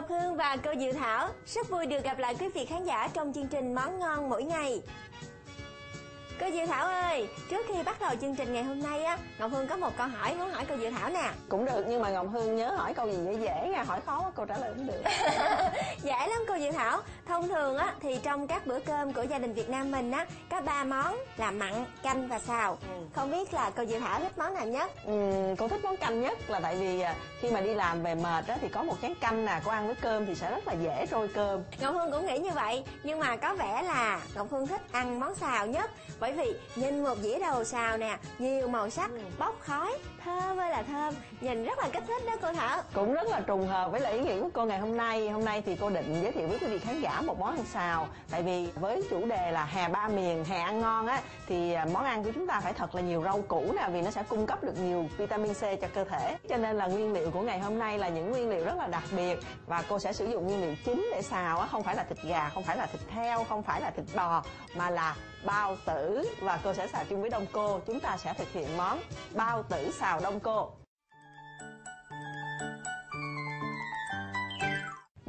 Ngọc Hương và cô Diệu Thảo rất vui được gặp lại quý vị khán giả trong chương trình Món ngon mỗi ngày. Cô Diệu Thảo ơi, trước khi bắt đầu chương trình ngày hôm nay á, Ngọc Hương có một câu hỏi muốn hỏi cô Diệu Thảo nè. cũng được nhưng mà ngọc hương nhớ hỏi câu gì dễ dễ nha hỏi khó quá cô trả lời không được Diệu Thảo. Thông thường á thì trong các bữa cơm của gia đình Việt Nam mình á có ba món là mặn, canh và xào. Không biết là cô Diệu Thảo thích món nào nhất? Ừm, cô thích món canh nhất là tại vì à, khi mà đi làm về mệt á thì có một chén canh nè cô ăn với cơm thì sẽ rất là dễ trôi cơm. Ngọc Hương cũng nghĩ như vậy Nhưng mà có vẻ là Ngọc Hương thích ăn món xào nhất. Bởi vì nhìn một dĩa đầu xào nè Nhiều màu sắc, bốc khói Thơm ơi là thơm. Nhìn rất là kích thích đó cô Thảo. Cũng rất là trùng hợp với lại ý nghĩa của cô ngày hôm nay. Hôm nay thì cô định giới thiệu với quý vị khán giả, một món ăn xào. Tại vì với chủ đề là hè ba miền, hè ăn ngon á, thì à, món ăn của chúng ta phải thật là nhiều rau củ nè, vì nó sẽ cung cấp được nhiều vitamin C cho cơ thể. Cho nên là nguyên liệu của ngày hôm nay là những nguyên liệu rất là đặc biệt và cô sẽ sử dụng nguyên liệu chính để xào á, không phải là thịt gà, không phải là thịt heo, không phải là thịt bò, mà là bao tử. Và cô sẽ xào chung với đông cô, chúng ta sẽ thực hiện món bao tử xào đông cô.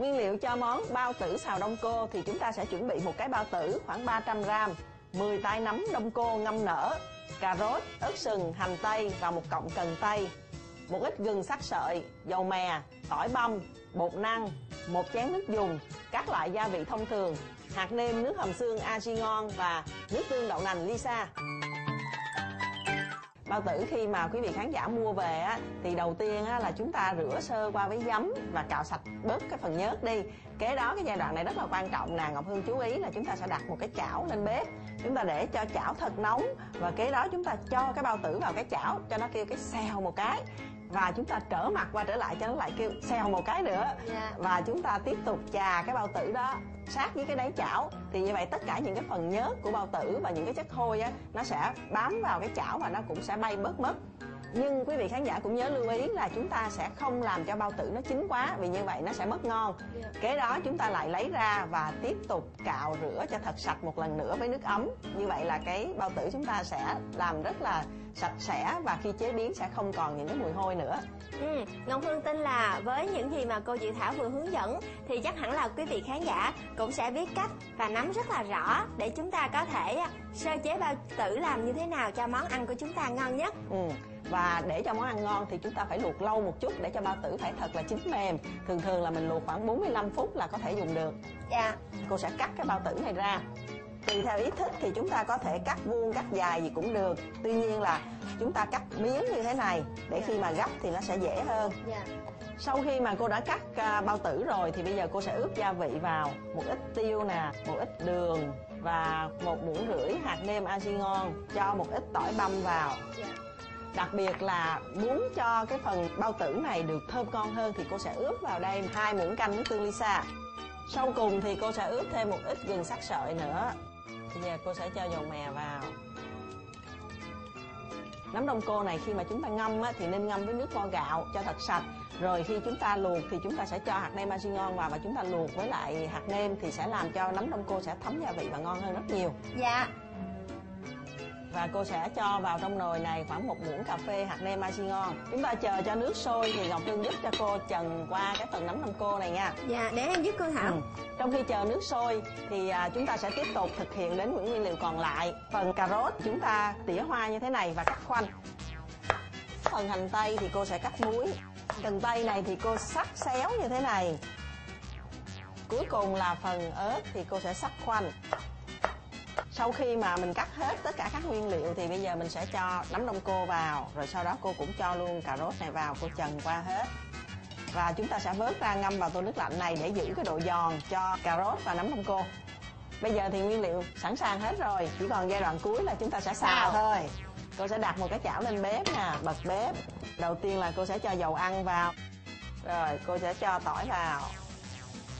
Nguyên liệu cho món bao tử xào đông cô thì chúng ta sẽ chuẩn bị một cái bao tử khoảng 300 g, 10 tay nấm đông cô ngâm nở, cà rốt, ớt sừng, hành tây và một cọng cần tây, một ít gừng sắc sợi, dầu mè, tỏi băm, bột năng, một chén nước dùng, các loại gia vị thông thường, hạt nêm, nước hầm xương aji ngon và nước tương đậu nành Lisa. Bao tử khi mà quý vị khán giả mua về á, thì đầu tiên á, là chúng ta rửa sơ qua với giấm và cạo sạch bớt cái phần nhớt đi. Kế đó cái giai đoạn này rất là quan trọng nè Ngọc Hương chú ý là chúng ta sẽ đặt một cái chảo lên bếp. Chúng ta để cho chảo thật nóng và kế đó chúng ta cho cái bao tử vào cái chảo cho nó kêu cái xèo một cái và chúng ta trở mặt qua trở lại cho nó lại kêu xèo một cái nữa. Dạ. và chúng ta tiếp tục chà cái bao tử đó sát với cái đáy chảo. Thì như vậy tất cả những cái phần nhớt của bao tử và những cái chất hôi á nó sẽ bám vào cái chảo và nó cũng sẽ bay bớt mất nhưng quý vị khán giả cũng nhớ lưu ý là chúng ta sẽ không làm cho bao tử nó chín quá vì như vậy nó sẽ mất ngon. Kế đó chúng ta lại lấy ra và tiếp tục cạo rửa cho thật sạch một lần nữa với nước ấm. Như vậy là cái bao tử chúng ta sẽ làm rất là sạch sẽ và khi chế biến sẽ không còn những cái mùi hôi nữa. Ừ, Ngọc Hương tin là với những gì mà cô Diệu Thảo vừa hướng dẫn Thì chắc hẳn là quý vị khán giả cũng sẽ biết cách và nắm rất là rõ Để chúng ta có thể sơ chế bao tử làm như thế nào cho món ăn của chúng ta ngon nhất. Ừ. Và để cho món ăn ngon thì chúng ta phải luộc lâu một chút để cho bao tử phải thật là chín mềm. Thường thường là mình luộc khoảng 45 phút là có thể dùng được. Dạ Cô sẽ cắt cái bao tử này ra. Tùy theo ý thích thì chúng ta có thể cắt vuông, cắt dài gì cũng được. Tuy nhiên là chúng ta cắt miếng như thế này để khi mà gấp thì nó sẽ dễ hơn. Dạ Sau khi mà cô đã cắt à, bao tử rồi thì bây giờ cô sẽ ướp gia vị vào một ít tiêu nè, một ít đường và một muỗng rưỡi hạt nêm aji ngon, cho một ít tỏi băm vào. Dạ Đặc biệt là muốn cho cái phần bao tử này được thơm ngon hơn thì cô sẽ ướp vào đây hai muỗng canh nước tương Lisa. Sau cùng thì cô sẽ ướp thêm một ít gừng sắc sợi nữa. Bây giờ cô sẽ cho dầu mè vào. Nấm đông cô này khi mà chúng ta ngâm á, thì nên ngâm với nước vo gạo cho thật sạch. Rồi khi chúng ta luộc thì chúng ta sẽ cho hạt nêm ngon vào và chúng ta luộc với lại hạt nêm thì sẽ làm cho nấm đông cô sẽ thấm gia vị và ngon hơn rất nhiều. Dạ và cô sẽ cho vào trong nồi này khoảng một muỗng cà phê hạt nêm ngon. Chúng ta chờ cho nước sôi thì ngọc hương giúp cho cô trần qua cái phần nấm đông cô này nha. Dạ để em giúp cô Thảo. Ừ. trong khi chờ nước sôi thì à, chúng ta sẽ tiếp tục thực hiện đến những nguyên liệu còn lại. Phần cà rốt chúng ta tỉa hoa như thế này và cắt khoanh. Phần hành tây thì cô sẽ cắt muối. Cần tây này thì cô sắc xéo như thế này. Cuối cùng là phần ớt thì cô sẽ sắc khoanh sau khi mà mình cắt hết tất cả các nguyên liệu thì bây giờ mình sẽ cho nấm đông cô vào rồi sau đó cô cũng cho luôn cà rốt này vào cô trần qua hết. Và chúng ta sẽ vớt ra ngâm vào tô nước lạnh này để giữ cái độ giòn cho cà rốt và nấm đông cô. Bây giờ thì nguyên liệu sẵn sàng hết rồi chỉ còn giai đoạn cuối là chúng ta sẽ xào thôi. Cô sẽ đặt một cái chảo lên bếp nè bật bếp. Đầu tiên là cô sẽ cho dầu ăn vào. Rồi cô sẽ cho tỏi vào.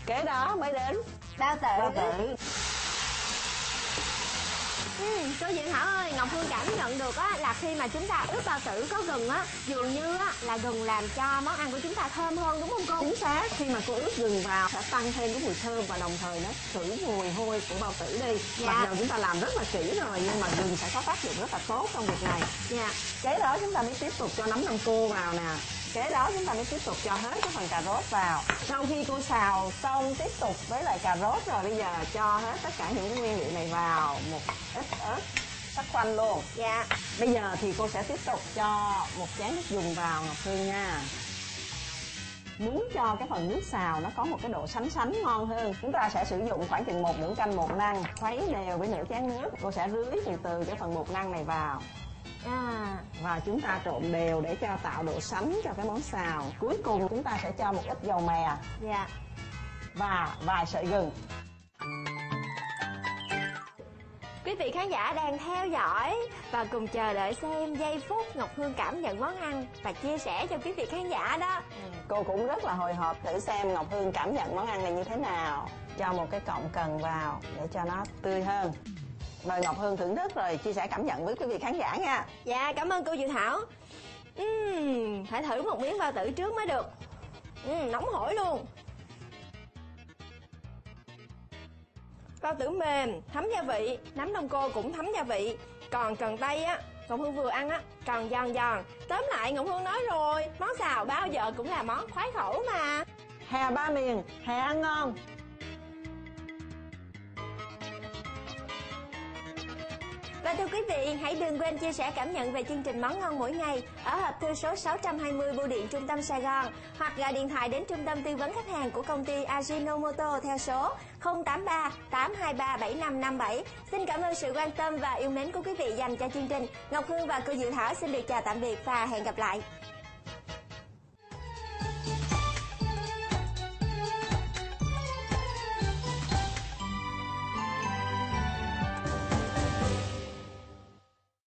Kế đó mới đến. Bao tử. Bao tử Ừ, cô Diệu Thảo ơi, Ngọc Hương cảm nhận được á là khi mà chúng ta ướp bao tử có gừng á, dường như á là gừng làm cho món ăn của chúng ta thơm hơn đúng không cô? chính xác khi mà cô ướp gừng vào sẽ tăng thêm cái mùi thơm và đồng thời nó khử mùi hôi của bao tử đi Dạ. mặc dù chúng ta làm rất là kỹ rồi nhưng mà gừng sẽ có tác dụng rất là tốt trong việc này Dạ. kế đó chúng ta mới tiếp tục cho nấm đông cô vào nè kế đó chúng ta mới tiếp tục cho hết cái phần cà rốt vào. Sau khi cô xào xong tiếp tục với lại cà rốt rồi bây giờ cho hết tất cả những cái nguyên liệu này vào một ít ớt sắc khoanh luôn. Dạ. Bây giờ thì cô sẽ tiếp tục cho một chén nước dùng vào ngọc hương nha. Muốn cho cái phần nước xào nó có một cái độ sánh sánh ngon hơn chúng ta sẽ sử dụng khoảng chừng một muỗng canh bột năng khuấy đều với nửa chén nước. Cô sẽ rưới từ từ cái phần bột năng này vào à. Và chúng ta trộn đều để cho tạo độ sánh cho cái món xào. Cuối cùng chúng ta sẽ cho một ít dầu mè. Dạ. Và vài sợi gừng. Quý vị khán giả đang theo dõi và cùng chờ đợi xem giây phút Ngọc Hương cảm nhận món ăn và chia sẻ cho quý vị khán giả đó. cô cũng rất là hồi hộp thử xem ngọc hương cảm nhận món ăn này như thế nào. Cho một cái cọng cần vào để cho nó tươi hơn mời ngọc hương thưởng thức rồi chia sẻ cảm nhận với quý vị khán giả nha Dạ, cảm ơn cô Diệu Thảo. Uhm, phải thử một miếng bao tử trước mới được. Uhm, nóng hổi luôn. Bao tử mềm, thấm gia vị, nấm đông cô cũng thấm gia vị. Còn cần tây á, Ngọc Hương vừa ăn á, còn giòn giòn. Tóm lại Ngọc Hương nói rồi, món xào bao giờ cũng là món khoái khẩu mà. hè ba miền hè ăn ngon Và thưa quý vị, hãy đừng quên chia sẻ cảm nhận về chương trình Món Ngon Mỗi Ngày ở hộp thư số 620 Bưu điện Trung tâm Sài Gòn hoặc gọi điện thoại đến Trung tâm Tư vấn Khách hàng của công ty Ajinomoto theo số 083 823 7557. Xin cảm ơn sự quan tâm và yêu mến của quý vị dành cho chương trình. Ngọc Hương và cô Diệu Thảo xin được chào tạm biệt và hẹn gặp lại.